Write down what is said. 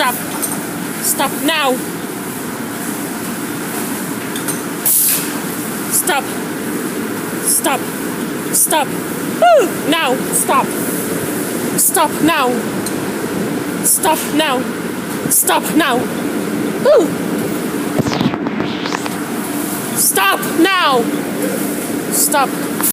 Stop. Stop now. Stop. Stop. Stop. Woo! Now. Stop. Stop now. Stop now. Stop now. Woo! Stop now. Stop.